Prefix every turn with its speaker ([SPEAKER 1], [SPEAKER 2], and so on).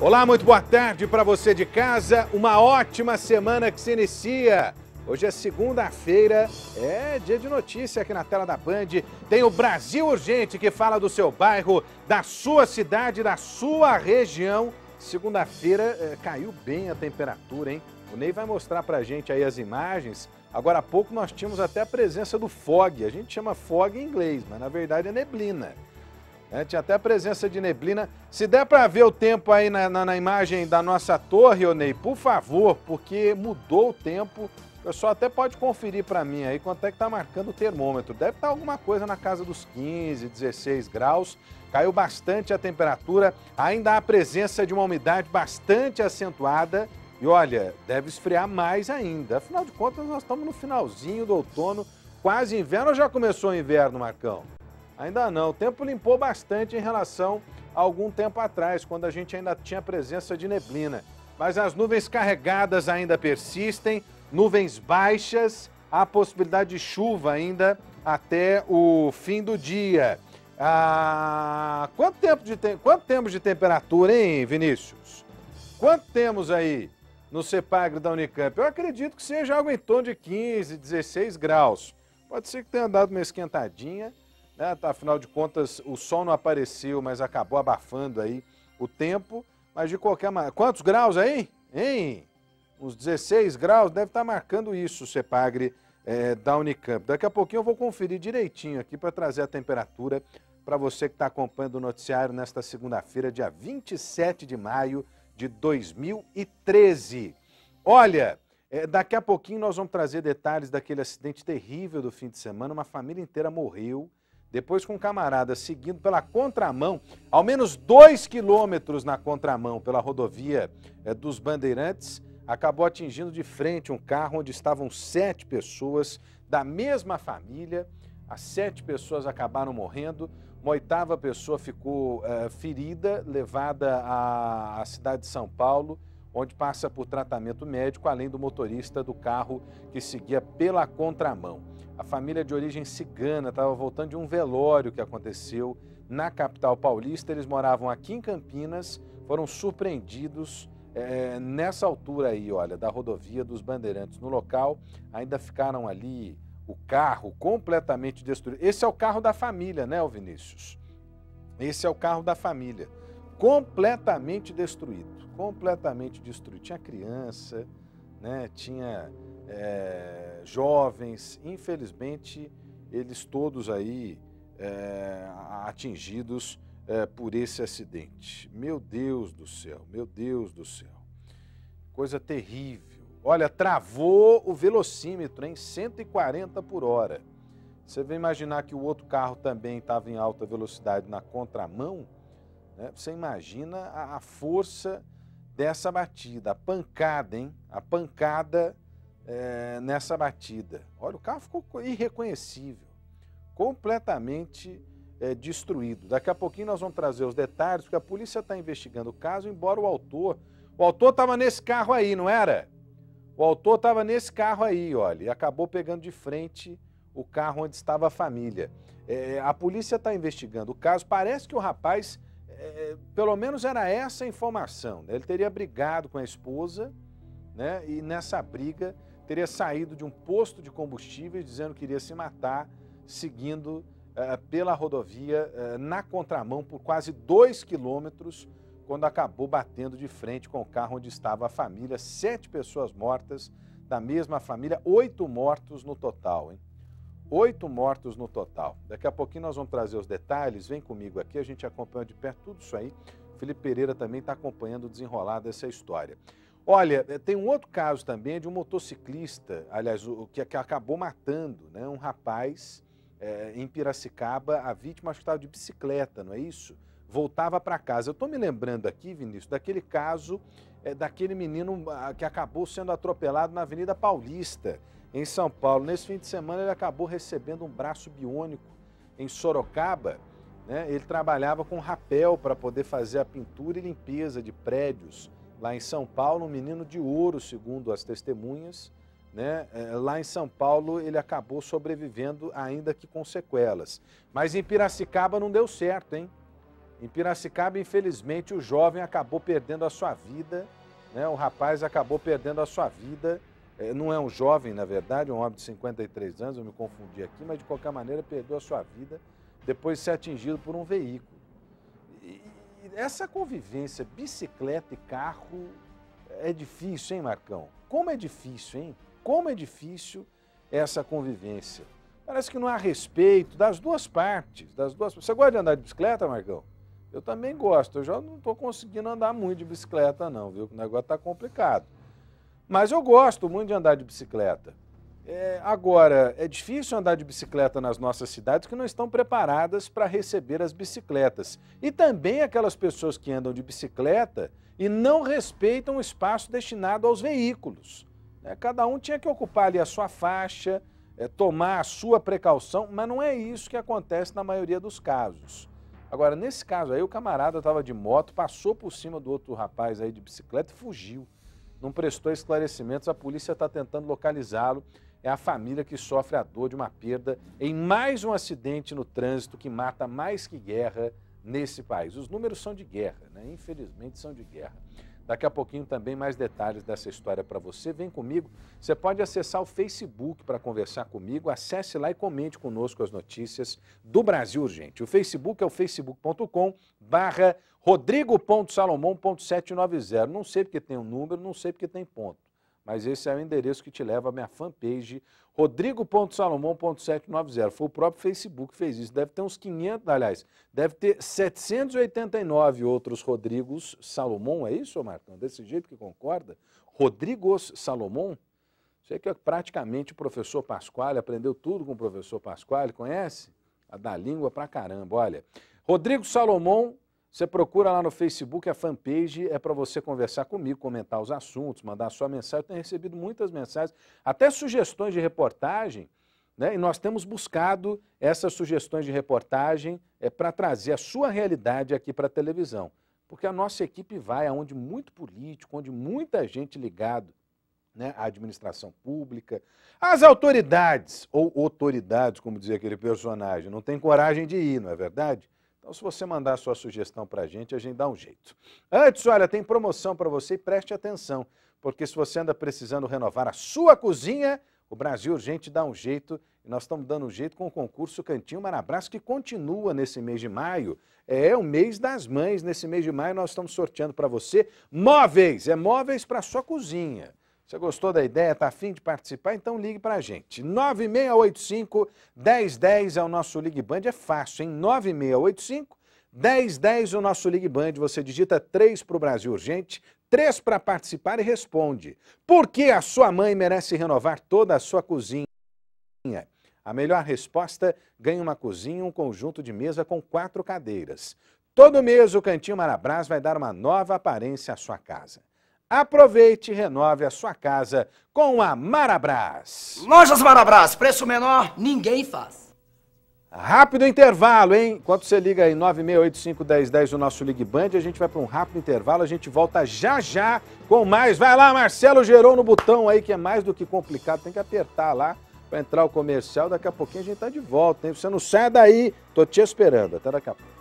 [SPEAKER 1] Olá, muito boa tarde para você de casa. Uma ótima semana que se inicia. Hoje é segunda-feira, é dia de notícia aqui na tela da Band. Tem o Brasil Urgente que fala do seu bairro, da sua cidade, da sua região. Segunda-feira é, caiu bem a temperatura, hein? O Ney vai mostrar pra gente aí as imagens. Agora há pouco nós tínhamos até a presença do fog. A gente chama fog em inglês, mas na verdade é neblina. É, tinha até a presença de neblina. Se der para ver o tempo aí na, na, na imagem da nossa torre, ô Ney, por favor, porque mudou o tempo. O pessoal até pode conferir para mim aí quanto é que está marcando o termômetro. Deve estar tá alguma coisa na casa dos 15, 16 graus. Caiu bastante a temperatura. Ainda há presença de uma umidade bastante acentuada. E olha, deve esfriar mais ainda. Afinal de contas, nós estamos no finalzinho do outono, quase inverno. Ou já começou o inverno, Marcão? Ainda não. O tempo limpou bastante em relação a algum tempo atrás, quando a gente ainda tinha presença de neblina. Mas as nuvens carregadas ainda persistem, nuvens baixas, há possibilidade de chuva ainda até o fim do dia. Ah, quanto, tempo de te... quanto temos de temperatura, hein, Vinícius? Quanto temos aí? no CEPAGRE da Unicamp? Eu acredito que seja algo em torno de 15, 16 graus. Pode ser que tenha dado uma esquentadinha, né? afinal de contas o sol não apareceu, mas acabou abafando aí o tempo. Mas de qualquer maneira, quantos graus aí? Hein? Uns 16 graus, deve estar marcando isso o CEPAGRE é, da Unicamp. Daqui a pouquinho eu vou conferir direitinho aqui para trazer a temperatura para você que está acompanhando o noticiário nesta segunda-feira, dia 27 de maio de 2013. Olha, é, daqui a pouquinho nós vamos trazer detalhes daquele acidente terrível do fim de semana. Uma família inteira morreu. Depois, com um camarada seguindo pela contramão, ao menos dois quilômetros na contramão pela rodovia é, dos Bandeirantes, acabou atingindo de frente um carro onde estavam sete pessoas da mesma família. As sete pessoas acabaram morrendo. Uma oitava pessoa ficou uh, ferida, levada à, à cidade de São Paulo, onde passa por tratamento médico, além do motorista do carro que seguia pela contramão. A família de origem cigana estava voltando de um velório que aconteceu na capital paulista. Eles moravam aqui em Campinas, foram surpreendidos é, nessa altura aí, olha, da rodovia dos Bandeirantes. No local, ainda ficaram ali o carro completamente destruído. Esse é o carro da família, né, Vinícius? Esse é o carro da família. Completamente destruído. Completamente destruído. Tinha criança, né? tinha é, jovens. Infelizmente, eles todos aí é, atingidos é, por esse acidente. Meu Deus do céu, meu Deus do céu. Coisa terrível Olha, travou o velocímetro em 140 por hora. Você vem imaginar que o outro carro também estava em alta velocidade na contramão? Né? Você imagina a, a, força dessa batida, a pancada, hein? A pancada é, nessa batida. Olha, o carro ficou irreconhecível, completamente é, destruído. Daqui a pouquinho nós vamos trazer os detalhes, porque a polícia está investigando o caso, embora o autor. O autor estava nesse carro aí, não era? O autor estava nesse carro aí, olha, e acabou pegando de frente o carro onde estava a família. É, a polícia está investigando o caso. Parece que o rapaz, é, pelo menos era essa a informação. Né? Ele teria brigado com a esposa, né? E nessa briga teria saído de um posto de combustíveis dizendo que iria se matar, seguindo é, pela rodovia é, na contramão por quase dois quilômetros quando acabou batendo de frente com o carro onde estava a família. Sete pessoas mortas da mesma família, oito mortos no total, hein? Oito mortos no total. Daqui a pouquinho nós vamos trazer os detalhes. Vem comigo aqui, a gente acompanha de perto tudo isso aí. O Felipe Pereira também está acompanhando o desenrolar dessa história. Olha, eh, tem um outro caso também de um motociclista, aliás, o, que, acabou matando né, um rapaz é, em Piracicaba. A vítima estava de bicicleta, não é isso? voltava para casa. Eu estou me lembrando aqui, Vinícius, daquele caso é, daquele menino ah, que acabou sendo atropelado na Avenida Paulista, em São Paulo. Nesse fim de semana ele acabou recebendo um braço biônico em Sorocaba. Né? Ele trabalhava com rapel para poder fazer a pintura e limpeza de prédios lá em São Paulo. Um menino de ouro, segundo as testemunhas. Né? É, lá em São Paulo ele acabou sobrevivendo, ainda que com sequelas. Mas em Piracicaba não deu certo, hein? Em Piracicaba, infelizmente, o jovem acabou perdendo a sua vida, né? o rapaz acabou perdendo a sua vida. É, não é um jovem, na verdade, um homem de 53 anos, eu me confundi aqui, mas de qualquer maneira perdeu a sua vida depois de ser atingido por um veículo. Essa convivência bicicleta e carro é difícil, hein, Marcão? Como é difícil, hein? Como é difícil essa convivência. Parece que não há respeito das duas partes, das duas. Você gosta de andar de bicicleta, Marcão? Eu também gosto. Eu já não estou conseguindo andar muito de bicicleta, não, viu? O negócio está complicado. Mas eu gosto muito de andar de bicicleta. É, agora, é difícil andar de bicicleta nas nossas cidades que não estão preparadas para receber as bicicletas. E também aquelas pessoas que andam de bicicleta e não respeitam o espaço destinado aos veículos. É, cada um tinha que ocupar ali a sua faixa, é, tomar a sua precaução, mas não é isso que acontece na maioria dos casos. Agora, nesse caso aí, o camarada estava de moto, passou por cima do outro rapaz aí de bicicleta e fugiu. Não prestou esclarecimentos, a polícia está tentando localizá-lo é a família que sofre a dor de uma perda em mais um acidente no trânsito que mata mais que guerra nesse país. Os números são de guerra, né? infelizmente são de guerra. Daqui a pouquinho também mais detalhes dessa história para você. Vem comigo. Você pode acessar o Facebook para conversar comigo. Acesse lá e comente conosco as notícias do Brasil Urgente. O Facebook é o facebook.com barra rodrigo.salomão.790. Não sei porque tem um número, não sei porque tem ponto mas esse é o endereço que te leva à minha fanpage, rodrigo.salomão.790. Foi o próprio Facebook que fez isso. Deve ter uns 500, aliás, deve ter 789 outros Rodrigos Salomão, é isso, Marcão? Desse jeito que concorda? Rodrigos Salomão? Sei que é praticamente o professor Pasquale, aprendeu tudo com o professor Pasquale, conhece? A da língua pra caramba, olha. Rodrigo Salomão você procura lá no Facebook, a fanpage é para você conversar comigo, comentar os assuntos, mandar sua mensagem. Eu tenho recebido muitas mensagens, até sugestões de reportagem, né? e nós temos buscado essas sugestões de reportagem é, para trazer a sua realidade aqui para a televisão. Porque a nossa equipe vai aonde muito político, onde muita gente ligado né, à administração pública, as autoridades, ou autoridades, como dizia aquele personagem, não tem coragem de ir, não é verdade? Então, se você mandar a sua sugestão para a gente, a gente dá um jeito. Antes, olha, tem promoção para você e preste atenção, porque se você anda precisando renovar a sua cozinha, o Brasil Urgente dá um jeito e nós estamos dando um jeito com o concurso Cantinho Marabras, que continua nesse mês de maio. É o mês das mães. Nesse mês de maio nós estamos sorteando para você móveis, é móveis para sua cozinha. Você gostou da ideia? Está afim de participar? Então ligue para a gente. 9685-1010 é o nosso Ligue Band. É fácil, hein? 9685 1010 o nosso Ligue Band. Você digita 3 para o Brasil Urgente, 3 para participar e responde. Por que a sua mãe merece renovar toda a sua cozinha? A melhor resposta ganha uma cozinha, um conjunto de mesa com quatro cadeiras. Todo mês o Cantinho Marabras vai dar uma nova aparência à sua casa. Aproveite e renove a sua casa com a Marabras.
[SPEAKER 2] Lojas Marabras, preço menor, ninguém faz.
[SPEAKER 1] Rápido intervalo, hein? Enquanto você liga aí 96851010 o nosso Ligue Band, a gente vai para um rápido intervalo, a gente volta já já com mais. Vai lá, Marcelo gerou no botão aí que é mais do que complicado, tem que apertar lá para entrar o comercial. Daqui a pouquinho a gente tá de volta, hein? Você não sai daí, tô te esperando. Até daqui a pouco.